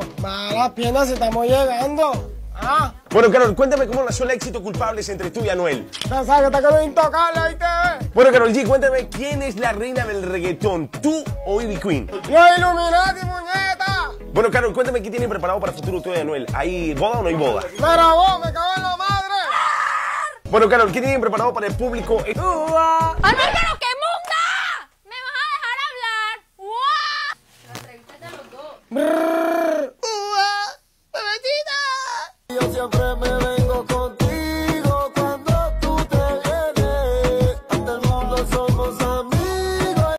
Carlos, las piernas, estamos llegando. ¿Ah? Bueno, Carol, cuéntame cómo nació el éxito Culpables entre tú y Anuel. Pensaba que está con intocable, ¿viste? Bueno, Carol G, cuéntame quién es la reina del reggaetón, tú o Ivy Queen. ¡Los Illuminati, muñeca! Bueno, Carol, cuéntame qué tienen preparado para el futuro tú y Anuel. ¿Hay boda o no hay boda? ¡Para vos, me cago en la madre! Bueno, Carol, ¿qué tienen preparado para el público? ¡Anuel, pero qué munda! ¡Me vas a dejar hablar! ¡Wow! La entrevista de los dos. siempre me ven.